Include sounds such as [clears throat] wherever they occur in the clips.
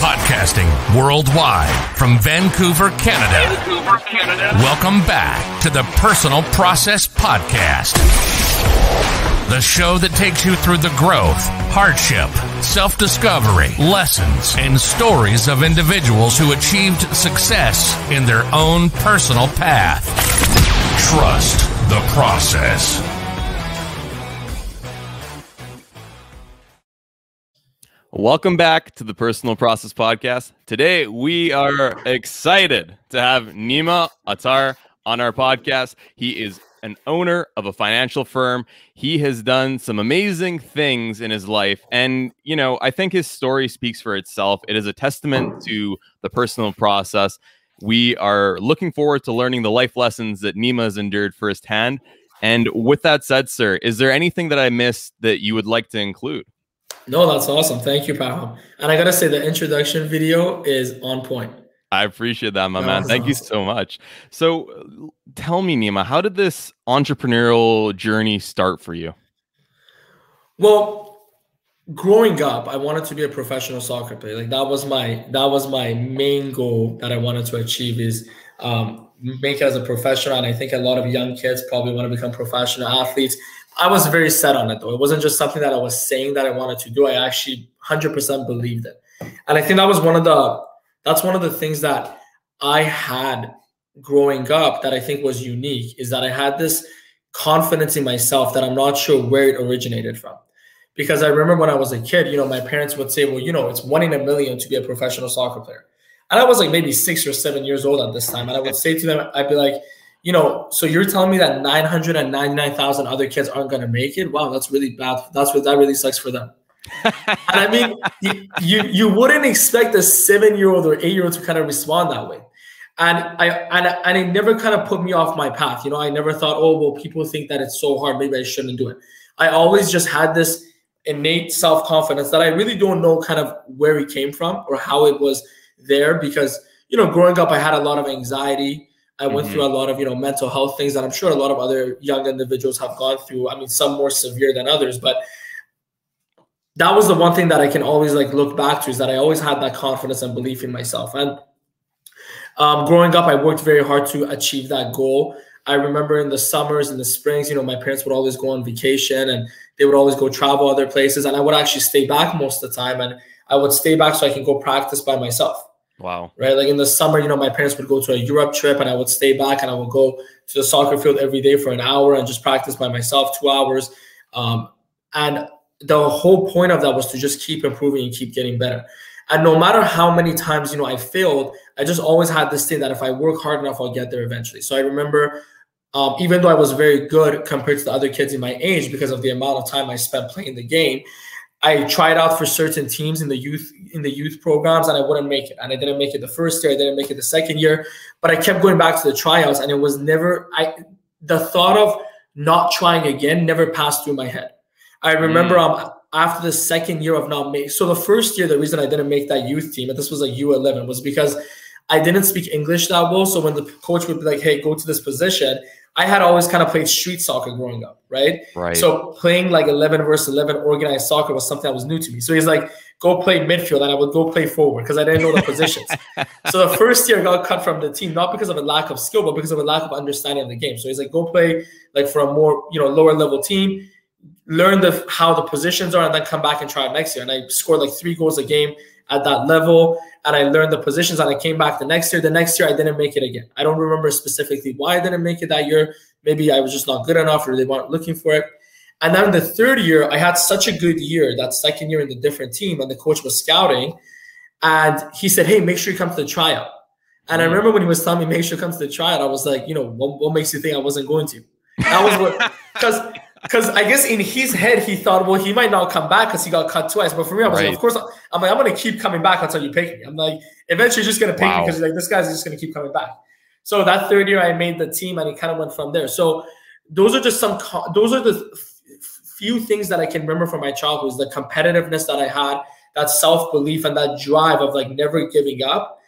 Podcasting worldwide from Vancouver, Canada. Vancouver, Canada. Welcome back to the Personal Process Podcast. The show that takes you through the growth, hardship, self discovery, lessons, and stories of individuals who achieved success in their own personal path. Trust the process. Welcome back to the Personal Process Podcast. Today, we are excited to have Nima Attar on our podcast. He is an owner of a financial firm. He has done some amazing things in his life. And, you know, I think his story speaks for itself. It is a testament to the personal process. We are looking forward to learning the life lessons that Nima has endured firsthand. And with that said, sir, is there anything that I missed that you would like to include? No, that's awesome. Thank you, Parham. And I gotta say, the introduction video is on point. I appreciate that, my that man. Thank awesome. you so much. So, tell me, Nima, how did this entrepreneurial journey start for you? Well, growing up, I wanted to be a professional soccer player. Like that was my that was my main goal that I wanted to achieve is um, make it as a professional. And I think a lot of young kids probably want to become professional athletes. I was very set on it though. It wasn't just something that I was saying that I wanted to do. I actually 100% believed it. And I think that was one of the that's one of the things that I had growing up that I think was unique is that I had this confidence in myself that I'm not sure where it originated from. Because I remember when I was a kid, you know, my parents would say, well, you know, it's one in a million to be a professional soccer player. And I was like maybe six or seven years old at this time. And I would say to them, I'd be like, you know, so you're telling me that 999,000 other kids aren't going to make it? Wow, that's really bad. That's what that really sucks for them. and I mean, [laughs] you, you, you wouldn't expect a seven year old or eight year old to kind of respond that way. And I and, and it never kind of put me off my path. You know, I never thought, oh, well, people think that it's so hard. Maybe I shouldn't do it. I always just had this innate self confidence that I really don't know kind of where it came from or how it was there because, you know, growing up, I had a lot of anxiety. I went mm-hmm. through a lot of you know mental health things that I'm sure a lot of other young individuals have gone through. I mean, some more severe than others, but that was the one thing that I can always like look back to is that I always had that confidence and belief in myself. And um, growing up, I worked very hard to achieve that goal. I remember in the summers and the springs, you know, my parents would always go on vacation and they would always go travel other places, and I would actually stay back most of the time, and I would stay back so I can go practice by myself. Wow. Right. Like in the summer, you know, my parents would go to a Europe trip and I would stay back and I would go to the soccer field every day for an hour and just practice by myself two hours. Um, and the whole point of that was to just keep improving and keep getting better. And no matter how many times, you know, I failed, I just always had this thing that if I work hard enough, I'll get there eventually. So I remember, um, even though I was very good compared to the other kids in my age because of the amount of time I spent playing the game, I tried out for certain teams in the youth in the youth programs and I wouldn't make it. And I didn't make it the first year, I didn't make it the second year, but I kept going back to the tryouts and it was never I the thought of not trying again never passed through my head. I remember mm. um after the second year of not make so the first year the reason I didn't make that youth team and this was like U11 was because I didn't speak English that well. So when the coach would be like, "Hey, go to this position," I had always kind of played street soccer growing up, right? Right. So playing like 11 versus 11 organized soccer was something that was new to me. So he's like, "Go play midfield," and I would go play forward because I didn't know the positions. so the first year I got cut from the team not because of a lack of skill, but because of a lack of understanding of the game. So he's like, "Go play like for a more you know lower level team." learn the how the positions are and then come back and try next year. And I scored like three goals a game at that level and I learned the positions and I came back the next year. The next year I didn't make it again. I don't remember specifically why I didn't make it that year. Maybe I was just not good enough or they weren't looking for it. And then the third year, I had such a good year, that second year in the different team, and the coach was scouting. And he said, Hey, make sure you come to the tryout. And I mm. remember when he was telling me, make sure you come to the tryout, I was like, you know, what, what makes you think I wasn't going to? That was what, [laughs] because because I guess in his head he thought, well, he might not come back because he got cut twice. But for me, I was right. like, of course, I'm like, I'm gonna keep coming back until you pick me. I'm like, eventually, you're just gonna pick wow. me because like this guy's just gonna keep coming back. So that third year, I made the team, and it kind of went from there. So those are just some. Those are the few things that I can remember from my childhood: is the competitiveness that I had, that self belief, and that drive of like never giving up.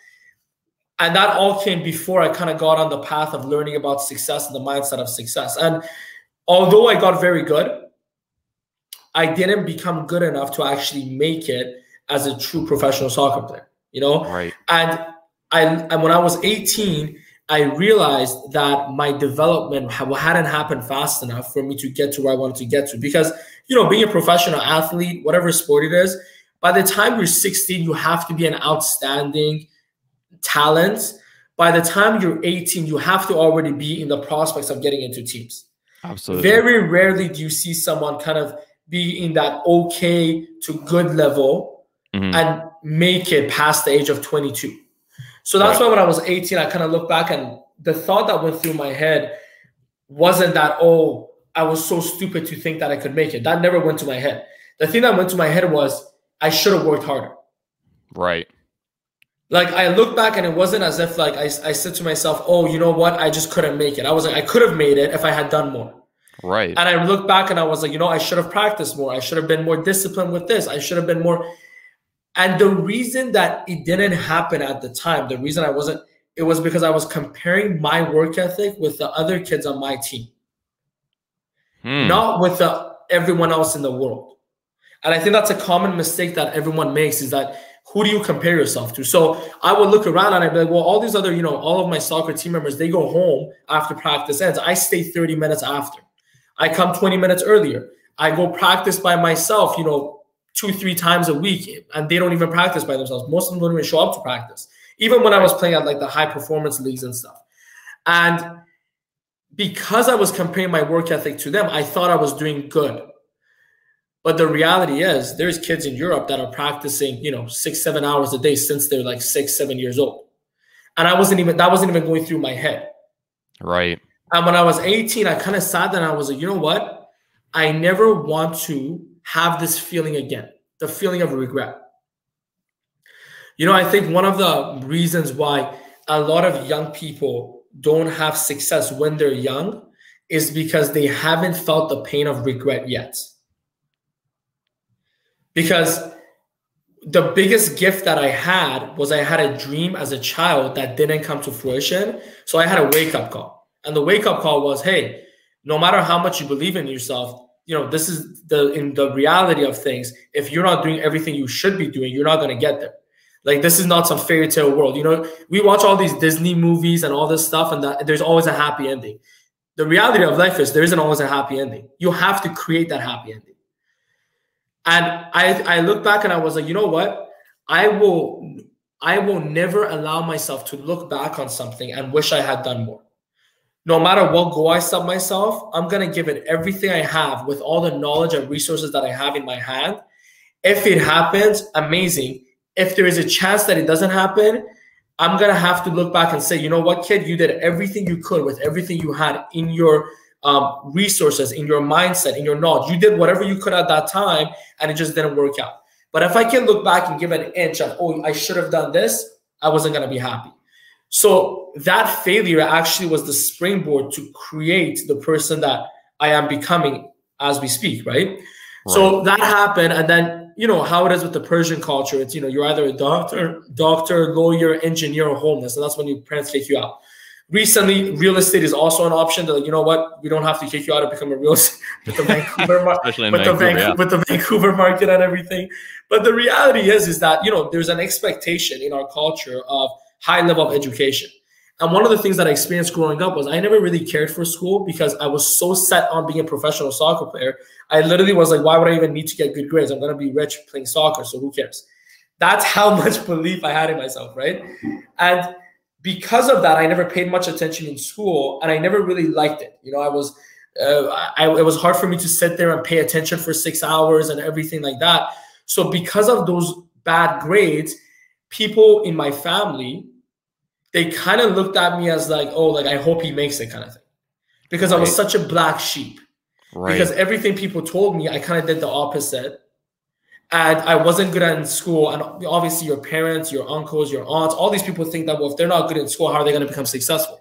And that all came before I kind of got on the path of learning about success and the mindset of success. And although I got very good, I didn't become good enough to actually make it as a true professional soccer player. you know? Right. And I and when I was 18, I realized that my development hadn't happened fast enough for me to get to where I wanted to get to. Because, you know, being a professional athlete, whatever sport it is, by the time you're 16, you have to be an outstanding talent. By the time you're 18, you have to already be in the prospects of getting into teams. Absolutely. Very rarely do you see someone kind of be in that okay to good level mm-hmm. and make it past the age of 22. So that's right. why when I was 18, I kind of look back and the thought that went through my head wasn't that, oh, I was so stupid to think that I could make it. That never went to my head. The thing that went to my head was I should have worked harder. Right. Like I look back and it wasn't as if like I, I said to myself, oh, you know what? I just couldn't make it. I was like, I could have made it if I had done more. Right. And I look back and I was like, you know, I should have practiced more. I should have been more disciplined with this. I should have been more. And the reason that it didn't happen at the time, the reason I wasn't, it was because I was comparing my work ethic with the other kids on my team, hmm. not with the, everyone else in the world. And I think that's a common mistake that everyone makes is that who do you compare yourself to? So I would look around and I'd be like, well, all these other, you know, all of my soccer team members, they go home after practice ends. I stay 30 minutes after. I come 20 minutes earlier. I go practice by myself, you know, two, three times a week, and they don't even practice by themselves. Most of them don't even show up to practice, even when I was playing at like the high performance leagues and stuff. And because I was comparing my work ethic to them, I thought I was doing good. But the reality is, there's kids in Europe that are practicing, you know, six, seven hours a day since they're like six, seven years old. And I wasn't even, that wasn't even going through my head. Right. And when I was 18, I kind of sat there and I was like, you know what? I never want to have this feeling again, the feeling of regret. You know, I think one of the reasons why a lot of young people don't have success when they're young is because they haven't felt the pain of regret yet. Because the biggest gift that I had was I had a dream as a child that didn't come to fruition. So I had a wake up call. And the wake up call was, hey, no matter how much you believe in yourself, you know, this is the in the reality of things. If you're not doing everything you should be doing, you're not going to get there. Like this is not some fairy tale world. You know, we watch all these Disney movies and all this stuff, and that, there's always a happy ending. The reality of life is there isn't always a happy ending. You have to create that happy ending. And I I look back and I was like, you know what? I will I will never allow myself to look back on something and wish I had done more no matter what goal I set myself, I'm going to give it everything I have with all the knowledge and resources that I have in my hand. If it happens, amazing. If there is a chance that it doesn't happen, I'm going to have to look back and say, you know what, kid, you did everything you could with everything you had in your um, resources, in your mindset, in your knowledge. You did whatever you could at that time, and it just didn't work out. But if I can look back and give an inch of, oh, I should have done this, I wasn't going to be happy. So that failure actually was the springboard to create the person that I am becoming as we speak, right? right? So that happened, and then you know how it is with the Persian culture. It's you know you're either a doctor, doctor, lawyer, engineer, or homeless, and that's when your parents kick you out. Recently, real estate is also an option. That like, you know what, we don't have to kick you out to become a real estate [laughs] with the Vancouver, [laughs] with, Vancouver, the Vancouver yeah. with the Vancouver market and everything. But the reality is, is that you know there's an expectation in our culture of high level of education. And one of the things that I experienced growing up was I never really cared for school because I was so set on being a professional soccer player. I literally was like, why would I even need to get good grades? I'm going to be rich playing soccer, so who cares? That's how [laughs] much belief I had in myself, right? And because of that, I never paid much attention in school and I never really liked it. You know, I was, uh, I, it was hard for me to sit there and pay attention for six hours and everything like that. So, because of those bad grades, people in my family they kind of looked at me as like, oh, like I hope he makes it kind of thing. Because right. I was such a black sheep. Right. Because everything people told me, I kind of did the opposite. And I wasn't good at in school. And obviously, your parents, your uncles, your aunts, all these people think that, well, if they're not good in school, how are they going to become successful?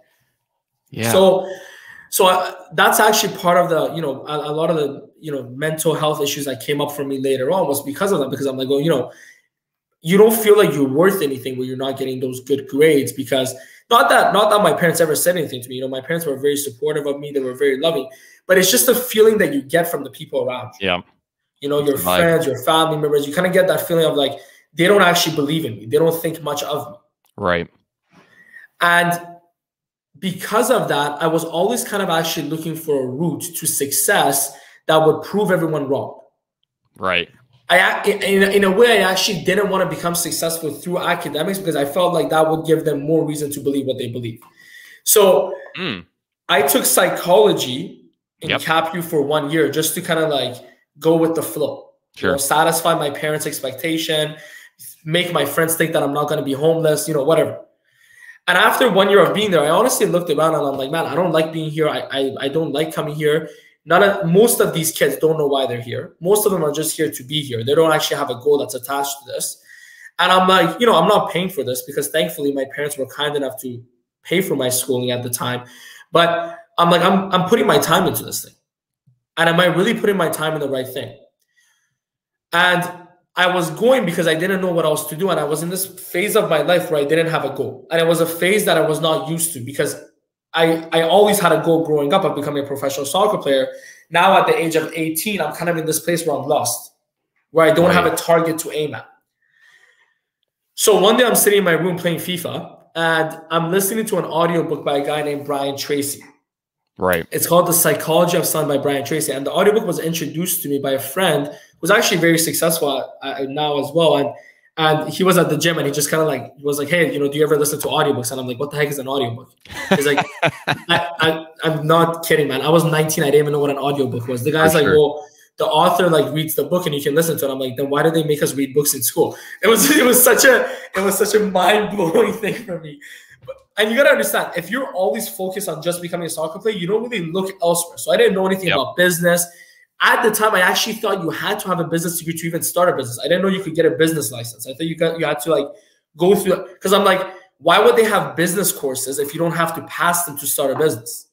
Yeah. So, so I, that's actually part of the, you know, a, a lot of the, you know, mental health issues that came up for me later on was because of that. Because I'm like, well, you know, you don't feel like you're worth anything when you're not getting those good grades because not that not that my parents ever said anything to me you know my parents were very supportive of me they were very loving but it's just the feeling that you get from the people around you yeah you know your friends your family members you kind of get that feeling of like they don't actually believe in me. They don't think much of me. Right. And because of that, I was always kind of actually looking for a route to success that would prove everyone wrong. Right. I in, in a way, I actually didn't want to become successful through academics because I felt like that would give them more reason to believe what they believe. So mm. I took psychology in yep. CapU for one year just to kind of like go with the flow. Sure. You know, satisfy my parents' expectation, make my friends think that I'm not going to be homeless, you know, whatever. And after one year of being there, I honestly looked around and I'm like, man, I don't like being here. I I, I don't like coming here. None of most of these kids don't know why they're here. Most of them are just here to be here. They don't actually have a goal that's attached to this. And I'm like, you know, I'm not paying for this because thankfully my parents were kind enough to pay for my schooling at the time. But I'm like, I'm I'm putting my time into this thing. And am I really putting my time in the right thing? And I was going because I didn't know what else to do. And I was in this phase of my life where I didn't have a goal. And it was a phase that I was not used to because I, I always had a goal growing up of becoming a professional soccer player. Now at the age of 18, I'm kind of in this place where I'm lost, where I don't right. have a target to aim at. So one day I'm sitting in my room playing FIFA and I'm listening to an audiobook by a guy named Brian Tracy. Right. It's called The Psychology of Sun by Brian Tracy. And the audiobook was introduced to me by a friend who's actually very successful now as well. And and he was at the gym and he just kind of like was like, Hey, you know, do you ever listen to audiobooks? And I'm like, what the heck is an audiobook? He's like, [laughs] I, I, am not kidding, man. I was 19. I didn't even know what an audiobook was. The guy's For like, sure. well, the author like reads the book and you can listen to it. I'm like, then why did they make us read books in school? It was it was such a it was such a mind blowing [laughs] thing for me. But, and you gotta understand, if you're always focused on just becoming a soccer player, you don't really look elsewhere. So I didn't know anything yep. about business. At the time, I actually thought you had to have a business to, to even start a business. I didn't know you could get a business license. I thought you got you had to like go through because I'm like, why would they have business courses if you don't have to pass them to start a business?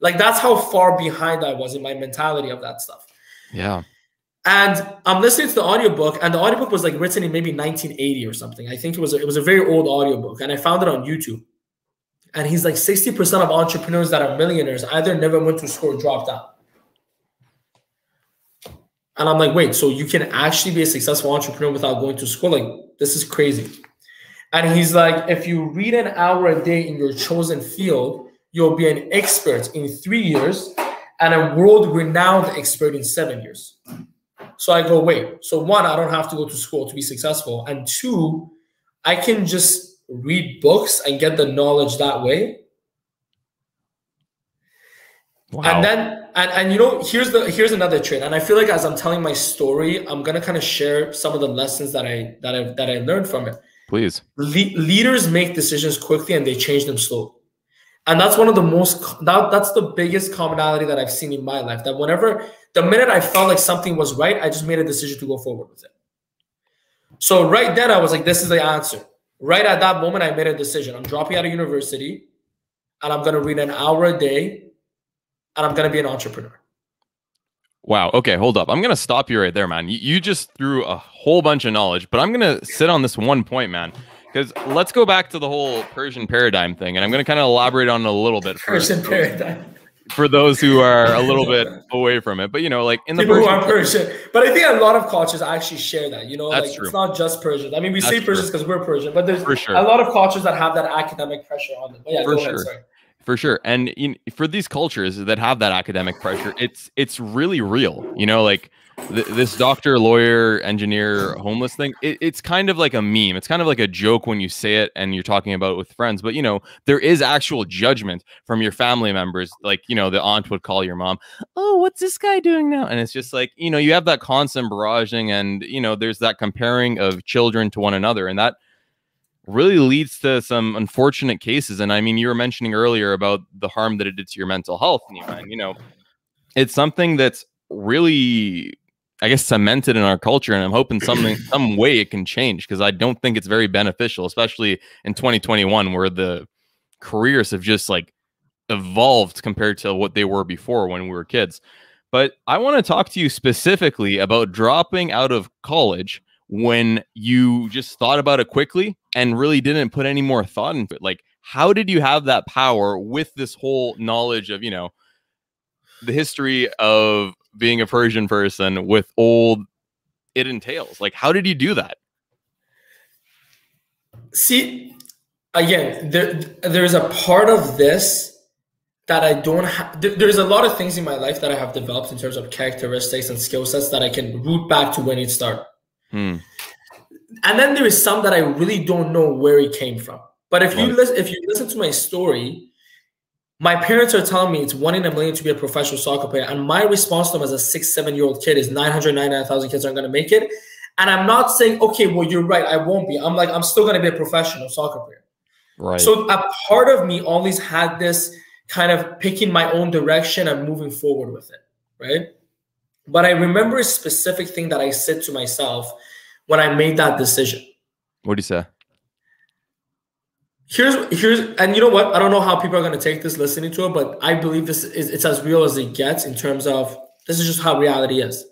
Like that's how far behind I was in my mentality of that stuff. Yeah. And I'm listening to the audiobook, and the audiobook was like written in maybe 1980 or something. I think it was a, it was a very old audiobook, and I found it on YouTube. And he's like 60% of entrepreneurs that are millionaires either never went to school or dropped out. And I'm like, wait, so you can actually be a successful entrepreneur without going to school? Like, this is crazy. And he's like, if you read an hour a day in your chosen field, you'll be an expert in three years and a world renowned expert in seven years. So I go, wait, so one, I don't have to go to school to be successful. And two, I can just read books and get the knowledge that way. Wow. And then and and you know here's the here's another trait and I feel like as I'm telling my story I'm gonna kind of share some of the lessons that I that I that I learned from it. Please. Le- leaders make decisions quickly and they change them slowly and that's one of the most that, that's the biggest commonality that i've seen in my life that whenever the minute i felt like something was right i just made a decision to go forward with it so right then i was like this is the answer right at that moment i made a decision i'm dropping out of university and i'm going to read an hour a day and i'm going to be an entrepreneur Wow. Okay, hold up. I'm gonna stop you right there, man. You, you just threw a whole bunch of knowledge, but I'm gonna sit on this one point, man. Because let's go back to the whole Persian paradigm thing, and I'm going to kind of elaborate on it a little bit. For, Persian paradigm. For those who are a little bit away from it, but you know, like in the people Persian, who are Persian, but I think a lot of cultures actually share that. You know, like true. it's not just Persian. I mean, we That's say Persians because we're Persian, but there's sure. a lot of cultures that have that academic pressure on them. But yeah, for sure. Ahead, for sure and for these cultures that have that academic pressure it's it's really real you know like th- this doctor, lawyer, engineer, homeless thing, it, it's kind of like a meme. It's kind of like a joke when you say it and you're talking about it with friends. But you know, there is actual judgment from your family members. Like, you know, the aunt would call your mom, Oh, what's this guy doing now? And it's just like, you know, you have that constant barraging and you know, there's that comparing of children to one another. And that really leads to some unfortunate cases. And I mean, you were mentioning earlier about the harm that it did to your mental health, and you know, it's something that's really I guess cemented in our culture, and I'm hoping something [clears throat] some way it can change because I don't think it's very beneficial, especially in 2021 where the careers have just like evolved compared to what they were before when we were kids. But I want to talk to you specifically about dropping out of college when you just thought about it quickly and really didn't put any more thought into it. Like, how did you have that power with this whole knowledge of, you know, the history of being a Persian person with old it entails. Like, how did you do that? See, again, there there's a part of this that I don't have. There's a lot of things in my life that I have developed in terms of characteristics and skill sets that I can root back to when it started. Hmm. And then there is some that I really don't know where it came from. But if you listen, if you listen to my story, my parents are telling me it's one in a million to be a professional soccer player, and my response to them as a six, seven year old kid is 999,000 kids aren't going to make it. And I'm not saying, okay, well, you're right, I won't be. I'm like, I'm still going to be a professional soccer player. Right. So a part of me always had this kind of picking my own direction and moving forward with it, right? But I remember a specific thing that I said to myself when I made that decision. What do you say? Here's here's and you know what? I don't know how people are going to take this listening to it, but I believe this is it's as real as it gets in terms of this is just how reality is.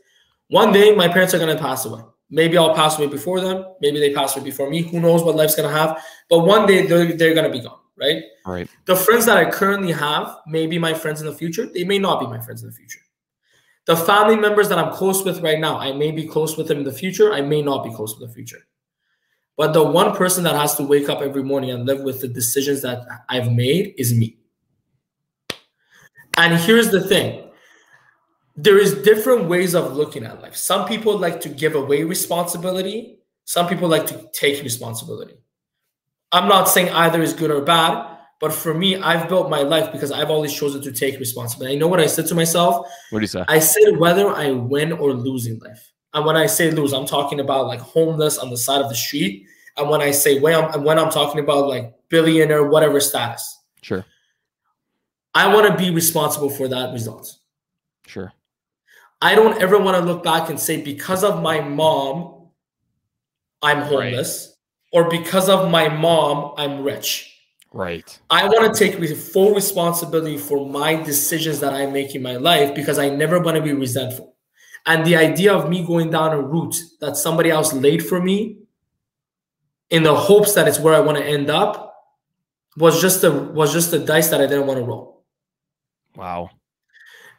One day my parents are going to pass away. Maybe I'll pass away before them. Maybe they pass away before me. Who knows what life's going to have? But one day they're, they're going to be gone right? Right. The friends that I currently have may be my friends in the future. They may not be my friends in the future. The family members that I'm close with right now, I may be close with them in the future. I may not be close in the future. But the one person that has to wake up every morning and live with the decisions that I've made is me. And here's the thing there is different ways of looking at life. Some people like to give away responsibility. Some people like to take responsibility. I'm not saying either is good or bad, but for me, I've built my life because I've always chosen to take responsibility. I know what I said to myself. What do you say? I said whether I win or lose in life. And when I say lose, I'm talking about like homeless on the side of the street. And when I say when I'm when I'm talking about like billionaire, whatever status. Sure. I want to be responsible for that result. Sure. I don't ever want to look back and say because of my mom, I'm homeless. Right or because of my mom, I'm rich. Right. I want to take full responsibility for my decisions that I make in my life because I never want to be resentful. And the idea of me going down a route that somebody else laid for me in the hopes that it's where I want to end up was just a was just a dice that I didn't want to roll. Wow.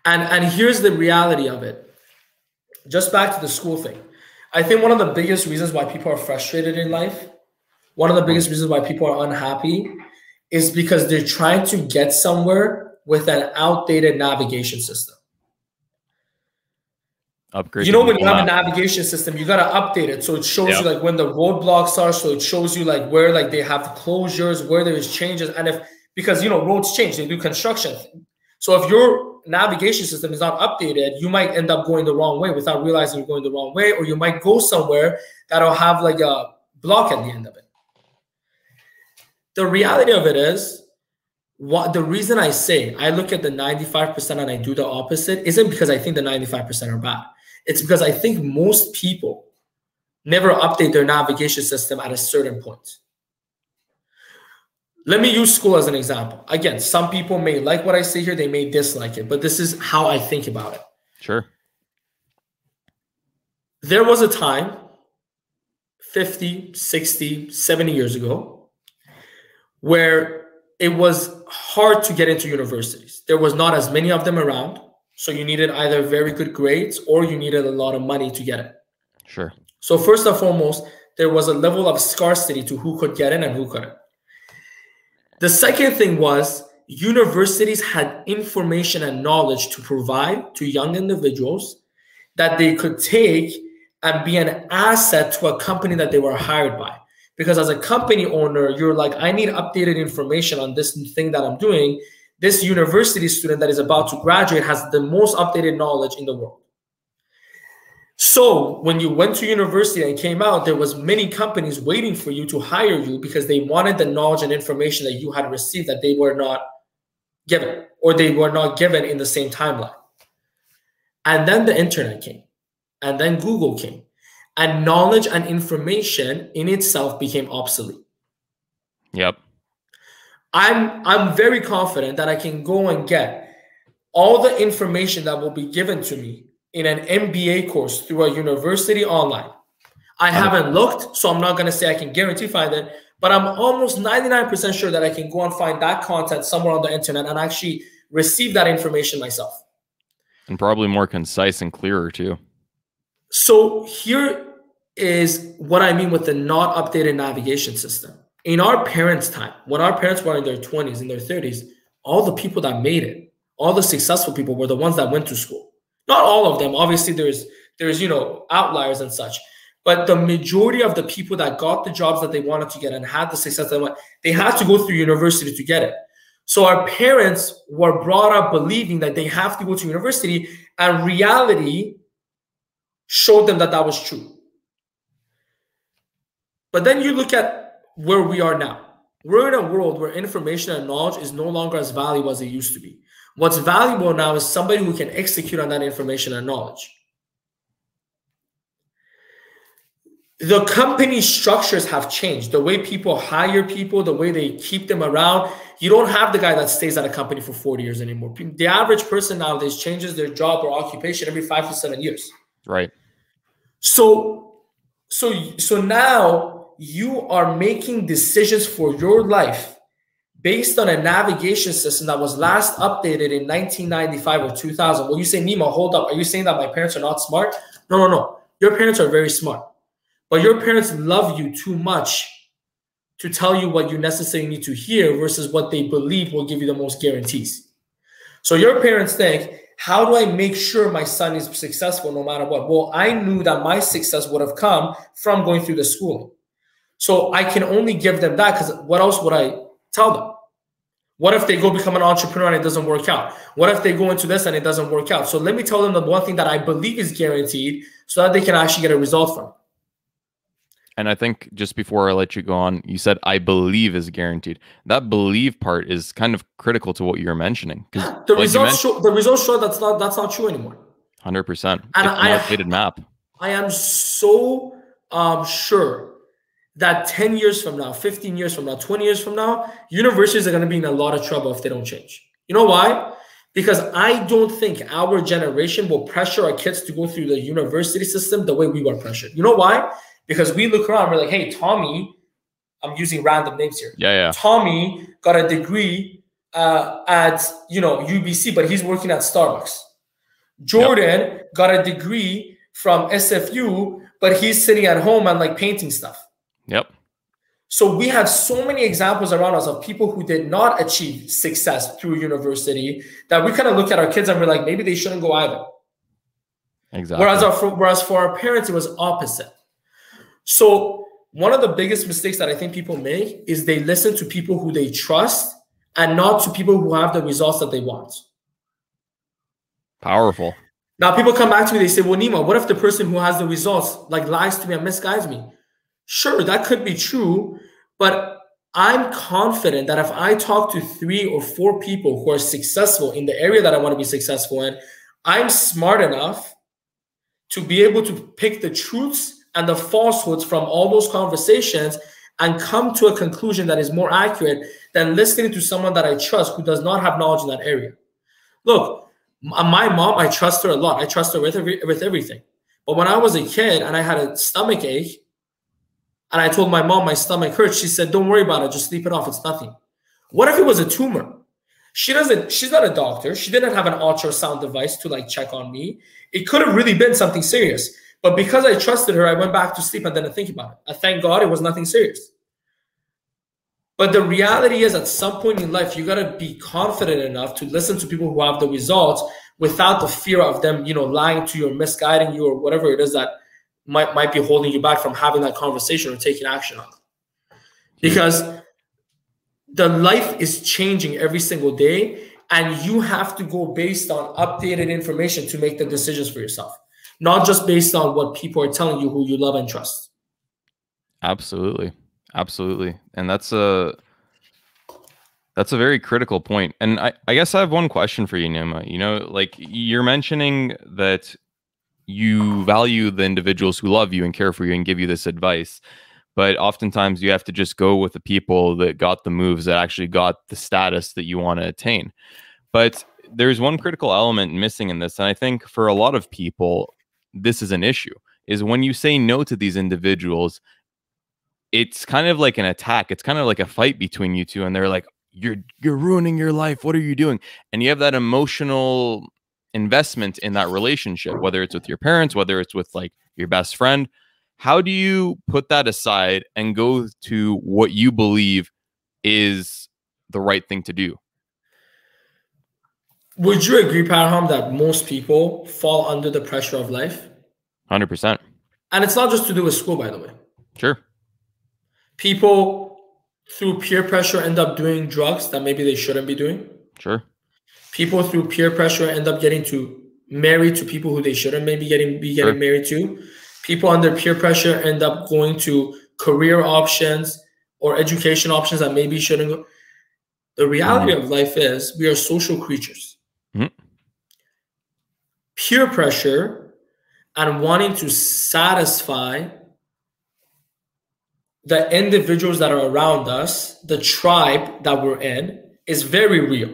And and here's the reality of it. Just back to the school thing. I think one of the biggest reasons why people are frustrated in life one of the hmm. biggest reasons why people are unhappy is because they're trying to get somewhere with an outdated navigation system. Upgrade. You know, when you have a navigation system, you gotta update it so it shows yep. you like when the roadblocks are, so it shows you like where like they have closures, where there is changes, and if because you know roads change, they do construction. So if your navigation system is not updated, you might end up going the wrong way without realizing you're going the wrong way, or you might go somewhere that'll have like a block at the end of it the reality of it is what the reason I say I look at the 95% and I do the opposite isn't because I think the 95% are bad. It's because I think most people never update their navigation system at a certain point. Let me use school as an example. Again, some people may like what I say here, they may dislike it, but this is how I think about it. Sure. There was a time 50, 60, 70 years ago where it was hard to get into universities. There was not as many of them around. So you needed either very good grades or you needed a lot of money to get it. Sure. So first and foremost, there was a level of scarcity to who could get in and who couldn't. The second thing was universities had information and knowledge to provide to young individuals that they could take and be an asset to a company that they were hired by because as a company owner you're like i need updated information on this thing that i'm doing. This university student that is about to graduate has the most updated knowledge in the world. So when you went to university and came out there was many companies waiting for you to hire you because they wanted the knowledge and information that you had received that they were not given or they were not given in the same timeline. And then the internet came and then google came and knowledge and information in itself became obsolete. Yep. I'm I'm very confident that I can go and get all the information that will be given to me in an MBA course through a university online. I haven't looked, so I'm not going to say I can guarantee find it, but I'm almost 99% sure that I can go and find that content somewhere on the internet and actually receive that information myself. And probably more concise and clearer too. So here is what I mean with the not updated navigation system. in our parents' time, when our parents were in their 20s, in their 30s, all the people that made it, all the successful people were the ones that went to school. Not all of them. Obviously, there's there's you know outliers and such. But the majority of the people that got the jobs that they wanted to get and had the success they want, they had to go through university to get it. So our parents were brought up believing that they have to go to university, and reality showed them that that was true. But then you look at where we are now. We're in a world where information and knowledge is no longer as valuable as it used to be. What's valuable now is somebody who can execute on that information and knowledge. the company structures have changed. The way people hire people, the way they keep them around. You don't have the guy that stays at a company for 40 years anymore. The average person nowadays changes their job or occupation every five to seven years. Right. So, so, so now you are making decisions for your life based on a navigation system that was last updated in 1995 or 2000. Well, you say, Nima, hold up. Are you saying that my parents are not smart? No, no, no. Your parents are very smart but your parents love you too much to tell you what you necessarily need to hear versus what they believe will give you the most guarantees. So your parents think, how do I make sure my son is successful no matter what? Well, I knew that my success would have come from going through the schooling. So I can only give them that because what else would I tell them? What if they go become an entrepreneur and it doesn't work out? What if they go into this and it doesn't work out? So let me tell them the one thing that I believe is guaranteed so that they can actually get a result from. And I think just before I let you go on, you said I believe is guaranteed. That believe part is kind of critical to what you're mentioning. [gasps] The like results show the results show that's not that's not true anymore. Hundred percent. And it's I, an outdated map. I am so um, sure that 10 years from now, 15 years from now, 20 years from now, universities are going to be in a lot of trouble if they don't change. You know why? Because I don't think our generation will pressure our kids to go through the university system the way we were pressured. You know why? Because we look around, we're like, hey, Tommy, I'm using random names here. Yeah, yeah. Tommy got a degree uh, at you know UBC, but he's working at Starbucks. Jordan yep. got a degree from SFU, but he's sitting at home and like painting stuff. Yep. So we have so many examples around us of people who did not achieve success through university that we kind of look at our kids and we're like, maybe they shouldn't go either. Exactly. Whereas, our, whereas for our parents, it was opposite. So one of the biggest mistakes that I think people make is they listen to people who they trust and not to people who have the results that they want. Powerful. Now people come back to me, they say, Well, Nima, what if the person who has the results like lies to me and misguides me? Sure, that could be true, but I'm confident that if I talk to three or four people who are successful in the area that I want to be successful in, I'm smart enough to be able to pick the truths and the falsehoods from all those conversations and come to a conclusion that is more accurate than listening to someone that I trust who does not have knowledge in that area. Look, my mom, I trust her a lot. I trust her with every, with everything. But when I was a kid and I had a stomach ache, and I told my mom my stomach hurts, she said, "Don't worry about it. Just sleep it off. It's nothing." What if it was a tumor? She doesn't. She's not a doctor. She didn't have an ultrasound device to like check on me. It could have really been something serious. But because I trusted her, I went back to sleep and didn't think about it. I thank God it was nothing serious. But the reality is, at some point in life, you got to be confident enough to listen to people who have the results without the fear of them, you know, lying to you or misguiding you or whatever it is that might might be holding you back from having that conversation or taking action on it. Because the life is changing every single day, and you have to go based on updated information to make the decisions for yourself not just based on what people are telling you who you love and trust. Absolutely. Absolutely. And that's a that's a very critical point. And I, I guess I have one question for you, Nima. You know, like you're mentioning that you value the individuals who love you and care for you and give you this advice. But oftentimes you have to just go with the people that got the moves that actually got the status that you want to attain. But there's one critical element missing in this. And I think for a lot of people, this is an issue is when you say no to these individuals it's kind of like an attack it's kind of like a fight between you two and they're like you're you're ruining your life what are you doing and you have that emotional investment in that relationship whether it's with your parents whether it's with like your best friend How do you put that aside and go to what you believe is the right thing to do? Would you agree, Parham, that most people fall under the pressure of life? 100%. And it's not just to do with school, by the way. Sure. People through peer pressure end up doing drugs that maybe they shouldn't be doing. Sure. People through peer pressure end up getting to marry to people who they shouldn't maybe getting be getting Sure. married to. People under peer pressure end up going to career options or education options that maybe shouldn't go. The reality mm-hmm. of life is we are social creatures. Peer pressure and wanting to satisfy the individuals that are around us, the tribe that we're in, is very real.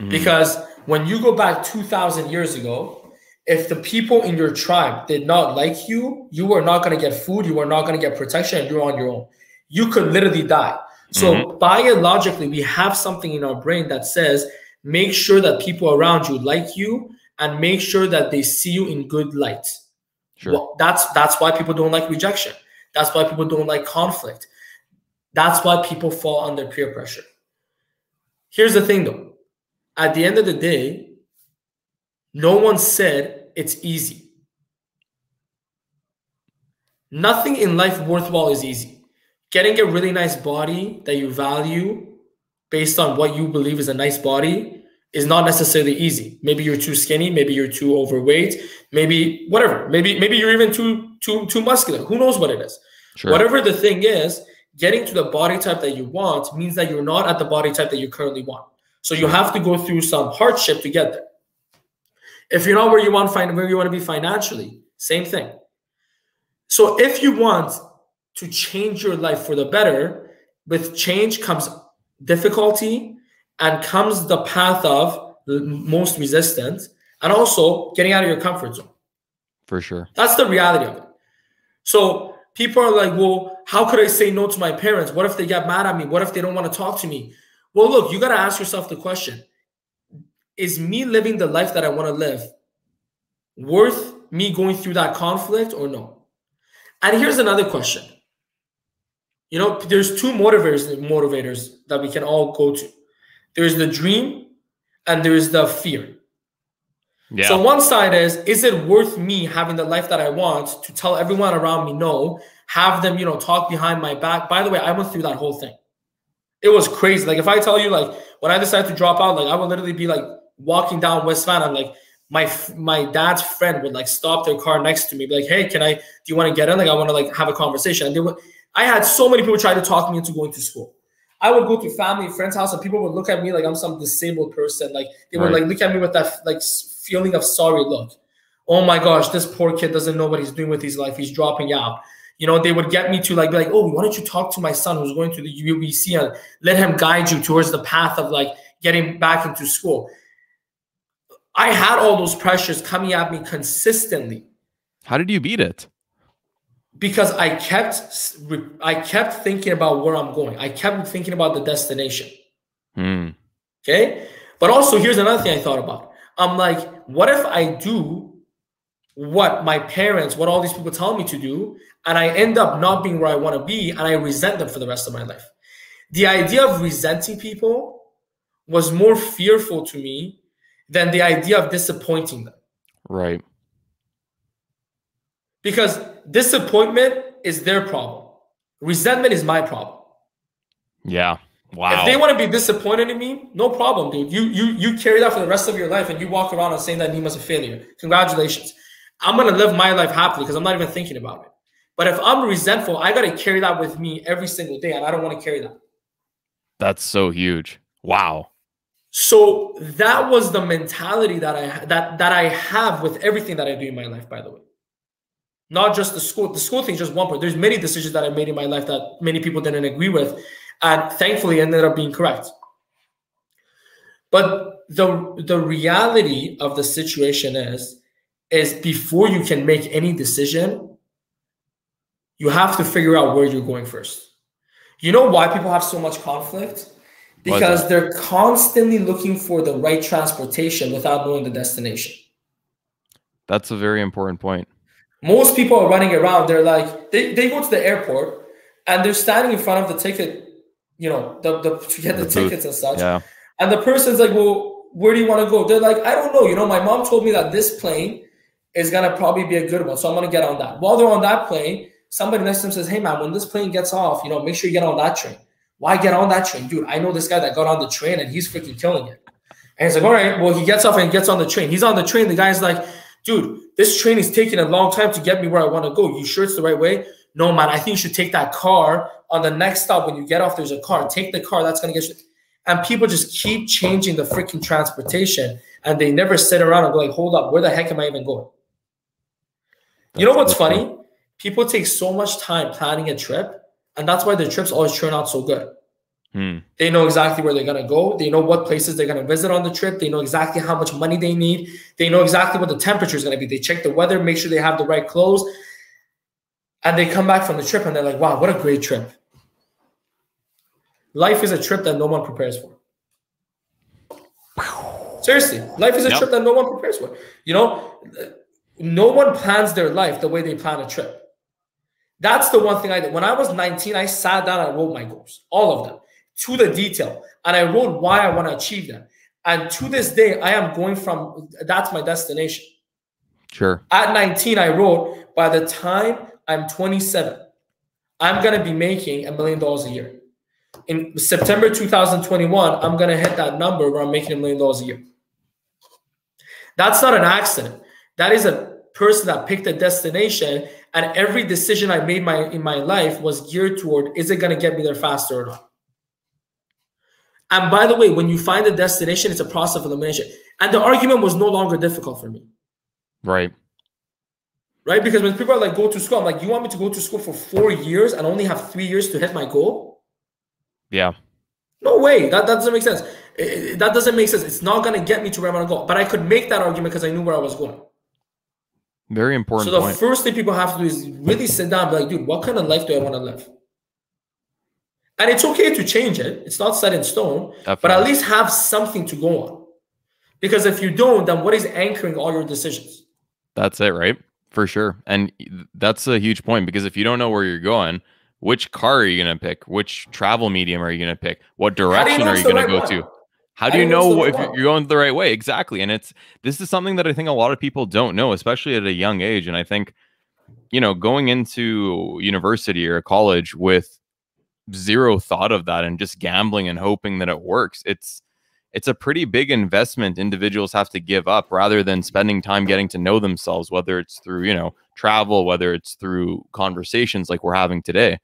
Mhm. Because when you go back 2,000 years ago, if the people in your tribe did not like you, you were not going to get food, you were not going to get protection, and you're on your own. You could literally die. So, biologically, we have something in our brain that says make sure that people around you like you and make sure that they see you in good light. Sure. Well, that's that's why people don't like rejection. That's why people don't like conflict. That's why people fall under peer pressure. Here's the thing though. At the end of the day, no one said it's easy. Nothing in life worthwhile is easy. Getting a really nice body that you value based on what you believe is a nice body is not necessarily easy. Maybe you're too skinny, maybe you're too overweight, maybe whatever. Maybe maybe you're even too too too muscular. Who knows what it is? Sure. Whatever the thing is, getting to the body type that you want means that you're not at the body type that you currently want. So you have to go through some hardship to get there. If you're not where you want fin- where you want to be financially, same thing. So if you want to change your life for the better, with change comes difficulty and comes the path of the most resistance and also getting out of your comfort zone. For sure. That's the reality of it. So people are like, well, how could I say no to my parents? What if they get mad at me? What if they don't want to talk to me? Well, look, you got to ask yourself the question Is me living the life that I want to live worth me going through that conflict or no? And here's another question. You know, there's two motivators motivators that we can all go to. There's the dream and there's the fear. Yeah. So one side is, is it worth me having the life that I want to tell everyone around me no, have them, you know, talk behind my back? By the way, I went through that whole thing. It was crazy. Like if I tell you, like when I decided to drop out, like I would literally be like walking down West Van and like my my dad's friend would like stop their car next to me, be like, hey, can I? Do you want to get in? Like I want to like have a conversation. And they would. I had so many people try to talk me into going to school. I would go to family, friends' house, and people would look at me like I'm some disabled person. Like they would Right. like look at me with that like feeling of sorry look. Oh my gosh, this poor kid doesn't know what he's doing with his life. He's dropping out. You know, they would get me to like be like, oh, why don't you talk to my son who's going to the UBC and let him guide you towards the path of like getting back into school. I had all those pressures coming at me consistently How did you beat it? Because I kept I kept thinking about where I'm going. I kept thinking about the destination. Hmm. Okay. But also, here's another thing I thought about. I'm like, what if I do what my parents, what all these people tell me to do, and I end up not being where I want to be, and I resent them for the rest of my life? The idea of resenting people was more fearful to me than the idea of disappointing them. Right. Because disappointment is their problem, resentment is my problem. Yeah. Wow. If they want to be disappointed in me, no problem, dude. You you you carry that for the rest of your life, and you walk around and saying that Nima's a failure. Congratulations. I'm gonna live my life happily because I'm not even thinking about it. But if I'm resentful, I gotta carry that with me every single day, and I don't want to carry that. That's so huge. Wow. So that was the mentality that I that that I have with everything that I do in my life. By the way, not just the school. The school thing is just one part. There's many decisions that I made in my life that many people didn't agree with, and thankfully ended up being correct. But the the reality of the situation is is before you can make any decision, you have to figure out where you're going first. You know why people have so much conflict? Because they're constantly looking for the right transportation without knowing the destination. That's a very important point. Most people are running around. They're like, they, they go to the airport and they're standing in front of the ticket, you know, the, the to get the, the tickets and such. Yeah. And the person's like, well, where do you want to go? They're like, I don't know. You know, my mom told me that this plane is gonna probably be a good one. So I'm gonna get on that. While they're on that plane, somebody next to them says, Hey man, when this plane gets off, you know, make sure you get on that train. Why get on that train? Dude, I know this guy that got on the train and he's freaking killing it. And he's like, all right, well, he gets off and gets on the train. He's on the train. The guy's like, dude, this train is taking a long time to get me where I want to go. You sure it's the right way? No, man, I think you should take that car on the next stop. When you get off, there's a car. Take the car. That's going to get you. And people just keep changing the freaking transportation and they never sit around and go like, hold up, where the heck am I even going? You know what's funny? People take so much time planning a trip and that's why the trips always turn out so good. Hmm. They know exactly where they're going to go. They know what places they're going to visit on the trip. They know exactly how much money they need. They know exactly what the temperature is going to be. They check the weather, make sure they have the right clothes. And they come back from the trip and they're like, wow, what a great trip. Life is a trip that no one prepares for. Seriously, life is a yep. trip that no one prepares for. You know, no one plans their life the way they plan a trip. That's the one thing I did. When I was 19, I sat down and wrote my goals, all of them to the detail. And I wrote why I want to achieve that. And to this day, I am going from that's my destination. Sure. At 19, I wrote by the time I'm 27, I'm going to be making a million dollars a year. In September 2021, I'm going to hit that number where I'm making a million dollars a year. That's not an accident. That is a person that picked a destination and every decision I made my in my life was geared toward is it going to get me there faster or not? And by the way, when you find a destination, it's a process of elimination. And the argument was no longer difficult for me. Right. Right? Because when people are like, go to school, I'm like, you want me to go to school for four years and only have three years to hit my goal? Yeah. No way. That, that doesn't make sense. It, that doesn't make sense. It's not going to get me to where I want to go. But I could make that argument because I knew where I was going. Very important. So the point. first thing people have to do is really sit down and be like, dude, what kind of life do I want to live? And it's okay to change it. It's not set in stone, Definitely. but at least have something to go on. Because if you don't, then what is anchoring all your decisions? That's it, right? For sure. And that's a huge point because if you don't know where you're going, which car are you going to pick? Which travel medium are you going to pick? What direction you know are you going right to go one? to? How do you know if you're going the right way? Exactly. And it's this is something that I think a lot of people don't know, especially at a young age. And I think, you know, going into university or college with zero thought of that and just gambling and hoping that it works. It's it's a pretty big investment individuals have to give up rather than spending time getting to know themselves, whether it's through, you know, travel, whether it's through conversations like we're having today.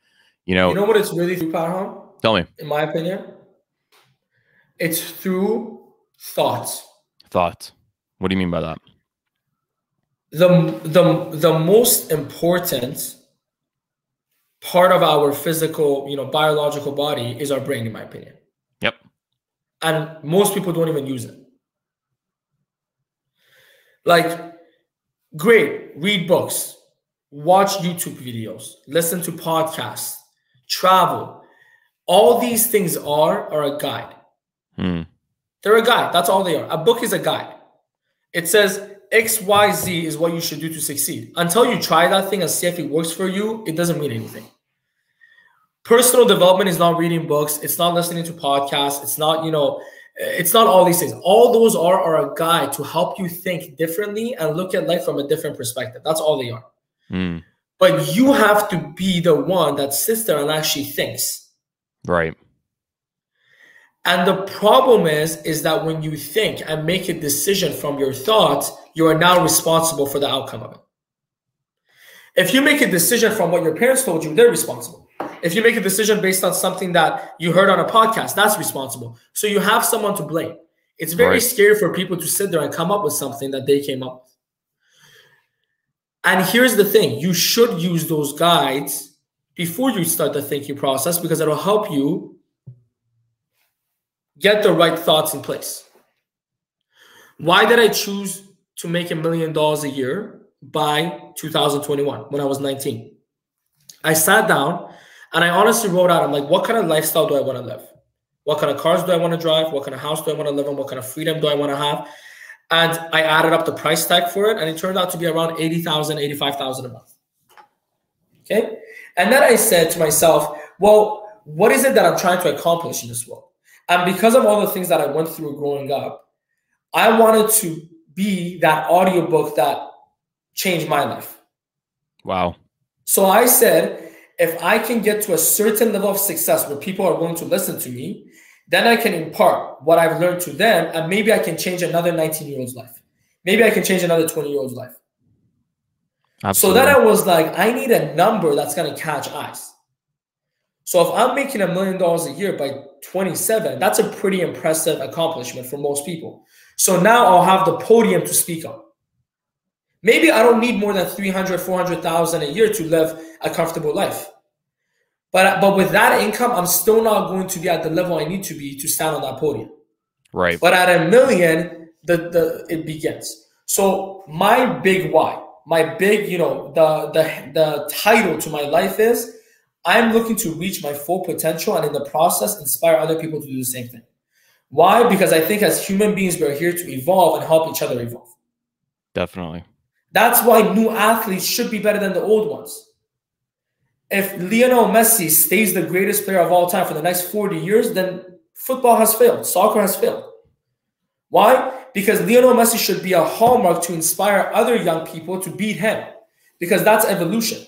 You know, you know what it's really through power Tell me. In my opinion, it's through thoughts. Thoughts. What do you mean by that? The the the most important part of our physical, you know, biological body is our brain, in my opinion. Yep. And most people don't even use it. Like, great, read books, watch YouTube videos, listen to podcasts, travel. All these things are are a guide. Hmm. They're a guide. That's all they are. A book is a guide. It says XYZ is what you should do to succeed. Until you try that thing and see if it works for you, it doesn't mean anything. Personal development is not reading books, it's not listening to podcasts, it's not, you know, it's not all these things. All those are are a guide to help you think differently and look at life from a different perspective. That's all they are. Mm. But you have to be the one that sits there and actually thinks. Right. And the problem is, is that when you think and make a decision from your thoughts, you are now responsible for the outcome of it. If you make a decision from what your parents told you, they're responsible. If you make a decision based on something that you heard on a podcast, that's responsible. So you have someone to blame. It's very right. scary for people to sit there and come up with something that they came up with. And here's the thing you should use those guides before you start the thinking process because it'll help you get the right thoughts in place. Why did I choose to make a million dollars a year by 2021 when I was 19? I sat down and I honestly wrote out, I'm like, what kind of lifestyle do I want to live? What kind of cars do I want to drive? What kind of house do I want to live in? What kind of freedom do I want to have? And I added up the price tag for it, and it turned out to be around 80,000, 85,000 a month. Okay. And then I said to myself, well, what is it that I'm trying to accomplish in this world? And because of all the things that I went through growing up, I wanted to be that audiobook that changed my life. Wow. So I said, if I can get to a certain level of success where people are willing to listen to me, then I can impart what I've learned to them, and maybe I can change another 19 year old's life. Maybe I can change another 20 year old's life. Absolutely. So then I was like, I need a number that's going to catch eyes. So if I'm making a million dollars a year by 27, that's a pretty impressive accomplishment for most people. So now I'll have the podium to speak on. Maybe I don't need more than 300, 400,000 a year to live a comfortable life. But but with that income, I'm still not going to be at the level I need to be to stand on that podium. Right. But at a million, the the it begins. So my big why, my big, you know, the the the title to my life is I'm looking to reach my full potential and in the process inspire other people to do the same thing. Why? Because I think as human beings, we're here to evolve and help each other evolve. Definitely. That's why new athletes should be better than the old ones if Lionel Messi stays the greatest player of all time for the next 40 years, then football has failed, soccer has failed. Why? Because Lionel Messi should be a hallmark to inspire other young people to beat him, because that's evolution.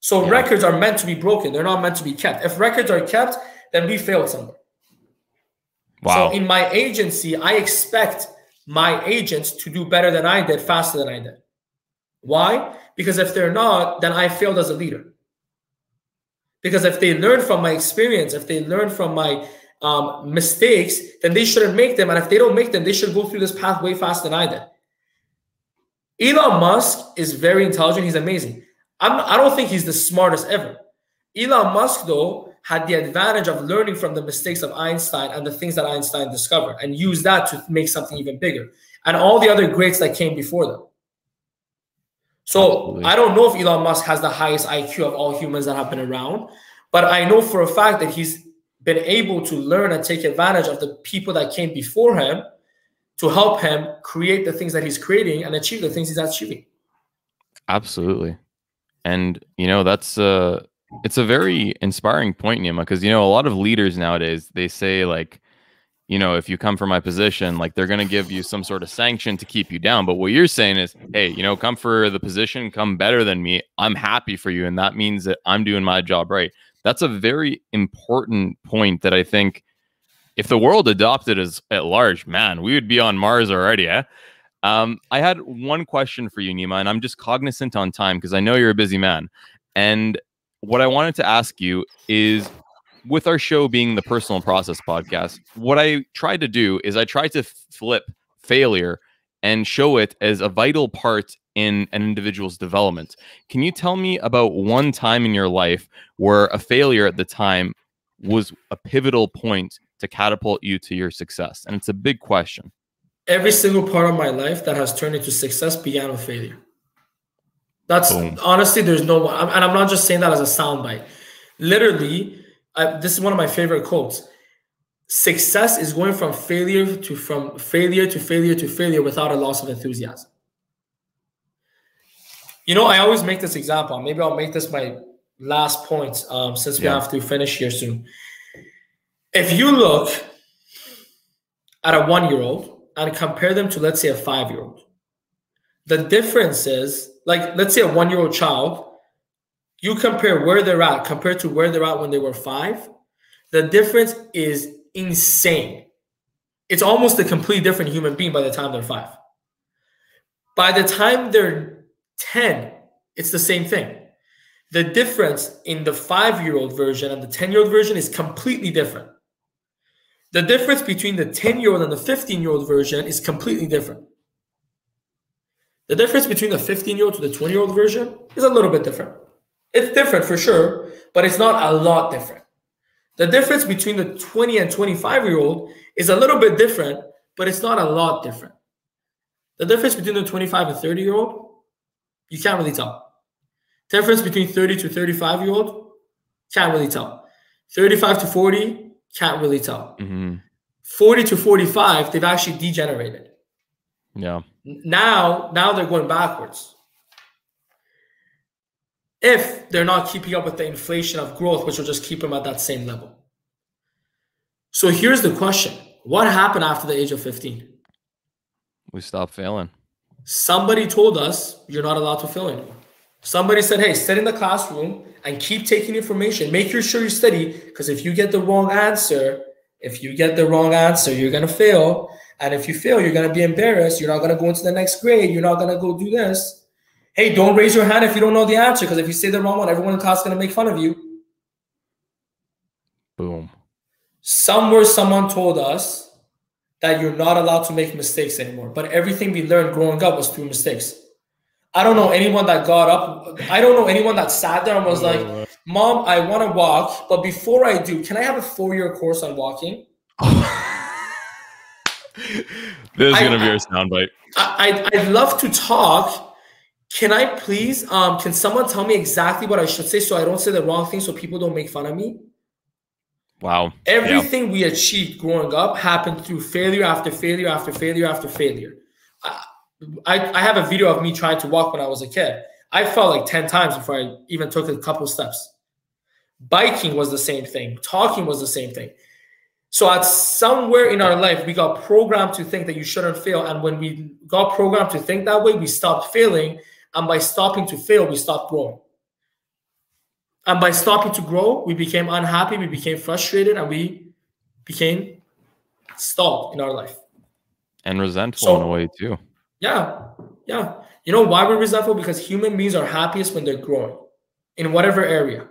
So yeah. records are meant to be broken, they're not meant to be kept. If records are kept, then we failed somewhere. Wow. So in my agency, I expect my agents to do better than I did, faster than I did. Why? Because if they're not, then I failed as a leader. Because if they learn from my experience, if they learn from my um, mistakes, then they shouldn't make them. And if they don't make them, they should go through this path way faster than I did. Elon Musk is very intelligent. He's amazing. I'm, I don't think he's the smartest ever. Elon Musk, though, had the advantage of learning from the mistakes of Einstein and the things that Einstein discovered and use that to make something even bigger. And all the other greats that came before them. So Absolutely. I don't know if Elon Musk has the highest IQ of all humans that have been around, but I know for a fact that he's been able to learn and take advantage of the people that came before him to help him create the things that he's creating and achieve the things he's achieving. Absolutely. And you know, that's uh it's a very inspiring point, Nima, because you know, a lot of leaders nowadays they say like you know, if you come from my position, like they're going to give you some sort of sanction to keep you down. But what you're saying is, hey, you know, come for the position, come better than me. I'm happy for you. And that means that I'm doing my job right. That's a very important point that I think if the world adopted as at large, man, we would be on Mars already. Eh? Um, I had one question for you, Nima, and I'm just cognizant on time because I know you're a busy man. And what I wanted to ask you is with our show being the personal process podcast, what I tried to do is I tried to flip failure and show it as a vital part in an individual's development. Can you tell me about one time in your life where a failure at the time was a pivotal point to catapult you to your success? And it's a big question. Every single part of my life that has turned into success began with failure. That's Boom. honestly, there's no, and I'm not just saying that as a soundbite. Literally, I, this is one of my favorite quotes. Success is going from failure to from failure to failure to failure without a loss of enthusiasm. You know, I always make this example. Maybe I'll make this my last point um, since we yeah. have to finish here soon. If you look at a one year old and compare them to, let's say, a five year old, the difference is like, let's say, a one year old child you compare where they're at compared to where they're at when they were five, the difference is insane. It's almost a completely different human being by the time they're five. By the time they're 10, it's the same thing. The difference in the five year old version and the 10 year old version is completely different. The difference between the 10 year old and the 15 year old version is completely different. The difference between the 15 year old to the 20 year old version is a little bit different. It's different for sure, but it's not a lot different. The difference between the 20 and 25 year old is a little bit different, but it's not a lot different. The difference between the 25 and 30 year old, you can't really tell. Difference between 30 to 35 year old, can't really tell. 35 to 40, can't really tell. Mm-hmm. 40 to 45, they've actually degenerated. Yeah. Now, now they're going backwards. If they're not keeping up with the inflation of growth, which will just keep them at that same level. So here's the question What happened after the age of 15? We stopped failing. Somebody told us you're not allowed to fail anymore. Somebody said, hey, sit in the classroom and keep taking information. Make sure you study because if you get the wrong answer, if you get the wrong answer, you're going to fail. And if you fail, you're going to be embarrassed. You're not going to go into the next grade. You're not going to go do this. Hey, don't raise your hand if you don't know the answer because if you say the wrong one, everyone in class is going to make fun of you. Boom. Somewhere, someone told us that you're not allowed to make mistakes anymore. But everything we learned growing up was through mistakes. I don't know anyone that got up. I don't know anyone that sat there and was like, Mom, I want to walk, but before I do, can I have a four year course on walking? [laughs] this is going to be our soundbite. I, I, I'd love to talk. Can I please, um, can someone tell me exactly what I should say so I don't say the wrong thing so people don't make fun of me? Wow. Everything yeah. we achieved growing up happened through failure after failure after failure after failure. I, I I have a video of me trying to walk when I was a kid. I fell like 10 times before I even took a couple steps. Biking was the same thing, talking was the same thing. So at somewhere in our life, we got programmed to think that you shouldn't fail. And when we got programmed to think that way, we stopped failing. And by stopping to fail, we stopped growing. And by stopping to grow, we became unhappy, we became frustrated, and we became stalled in our life. And resentful so, in a way too. Yeah. Yeah. You know why we're resentful? Because human beings are happiest when they're growing in whatever area.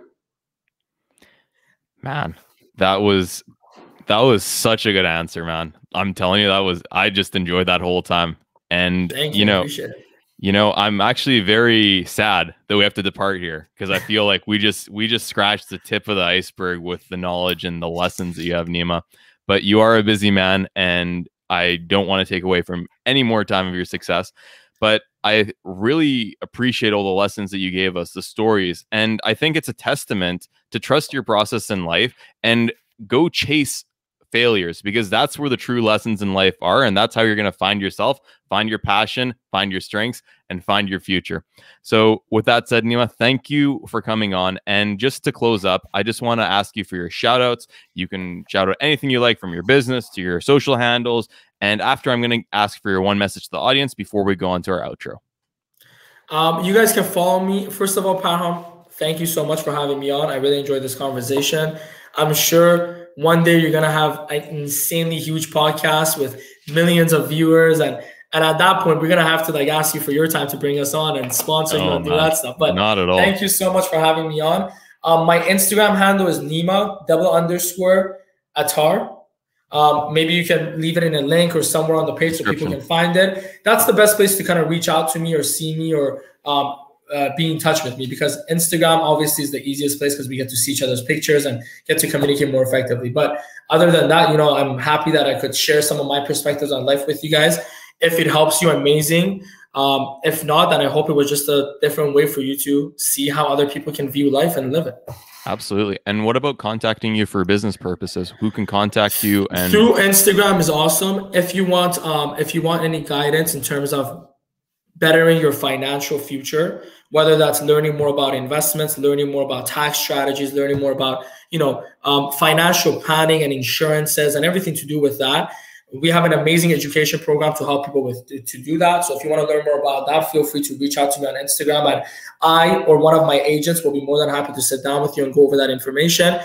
Man, that was that was such a good answer, man. I'm telling you, that was I just enjoyed that whole time. And you, you know, you know, I'm actually very sad that we have to depart here because I feel like we just we just scratched the tip of the iceberg with the knowledge and the lessons that you have, Nima. But you are a busy man, and I don't want to take away from any more time of your success. But I really appreciate all the lessons that you gave us, the stories. And I think it's a testament to trust your process in life and go chase failures because that's where the true lessons in life are. And that's how you're going to find yourself, find your passion, find your strengths, and find your future. So, with that said, Nima, thank you for coming on. And just to close up, I just want to ask you for your shout outs. You can shout out anything you like from your business to your social handles. And after, I'm going to ask for your one message to the audience before we go on to our outro. Um, you guys can follow me. First of all, Parham, thank you so much for having me on. I really enjoyed this conversation. I'm sure one day you're gonna have an insanely huge podcast with millions of viewers and and at that point we're gonna have to like ask you for your time to bring us on and sponsor oh, and do that stuff but not at all thank you so much for having me on um, my instagram handle is nima double underscore attar um, maybe you can leave it in a link or somewhere on the page so people can find it that's the best place to kind of reach out to me or see me or um, uh, be in touch with me because Instagram obviously is the easiest place because we get to see each other's pictures and get to communicate more effectively. But other than that, you know, I'm happy that I could share some of my perspectives on life with you guys. If it helps you, amazing. Um, if not, then I hope it was just a different way for you to see how other people can view life and live it. Absolutely. And what about contacting you for business purposes? Who can contact you? And through Instagram is awesome. If you want, um, if you want any guidance in terms of bettering your financial future, whether that's learning more about investments, learning more about tax strategies, learning more about you know um, financial planning and insurances and everything to do with that. We have an amazing education program to help people with to do that. So if you want to learn more about that, feel free to reach out to me on Instagram, and I or one of my agents will be more than happy to sit down with you and go over that information.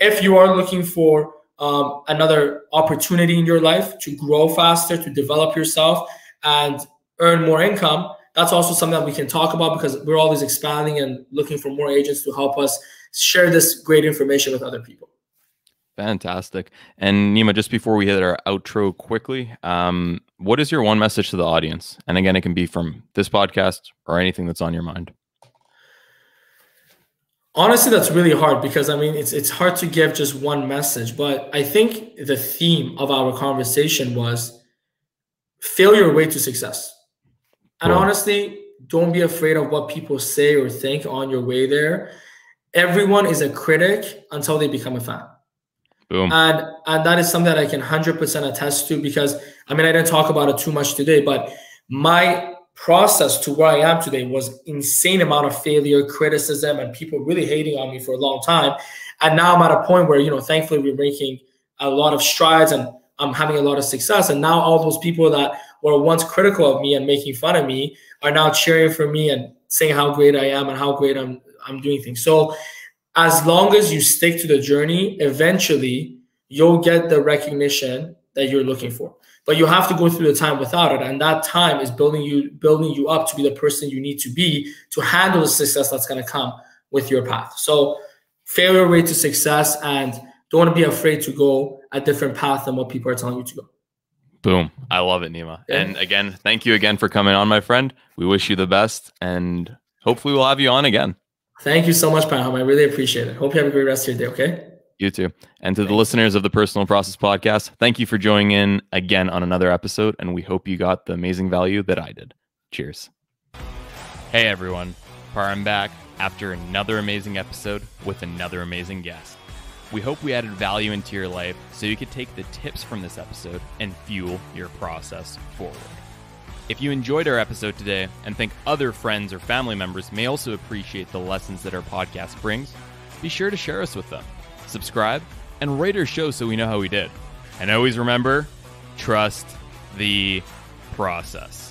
If you are looking for um, another opportunity in your life to grow faster, to develop yourself, and earn more income, that's also something that we can talk about because we're always expanding and looking for more agents to help us share this great information with other people. Fantastic. And Nima, just before we hit our outro quickly, um, what is your one message to the audience? And again, it can be from this podcast or anything that's on your mind. Honestly, that's really hard because I mean it's it's hard to give just one message, but I think the theme of our conversation was failure way to success. And cool. honestly, don't be afraid of what people say or think on your way there. Everyone is a critic until they become a fan. Boom. And and that is something that I can 100% attest to because I mean I didn't talk about it too much today, but my process to where I am today was insane amount of failure, criticism, and people really hating on me for a long time. And now I'm at a point where, you know, thankfully we're making a lot of strides and I'm having a lot of success. And now all those people that were once critical of me and making fun of me are now cheering for me and saying how great I am and how great I'm I'm doing things. So as long as you stick to the journey, eventually you'll get the recognition that you're looking for. But you have to go through the time without it. And that time is building you building you up to be the person you need to be to handle the success that's going to come with your path. So failure rate to success and don't wanna be afraid to go a different path than what people are telling you to go. Boom. I love it nima. Yeah. and again thank you again for coming on my friend. We wish you the best and hopefully we'll have you on again thank you so much Parham. i really appreciate it hope you have a great rest of your day okay you too. And to the listeners of the Personal Process Podcast, thank you for joining in again on another episode. And we hope you got the amazing value that I did. Cheers. Hey everyone, Parham back after another amazing episode with another amazing guest. We hope we added value into your life so you could take the tips from this episode and fuel your process forward. If you enjoyed our episode today and think other friends or family members may also appreciate the lessons that our podcast brings, be sure to share us with them subscribe, and rate our show so we know how we did. And always remember trust the process.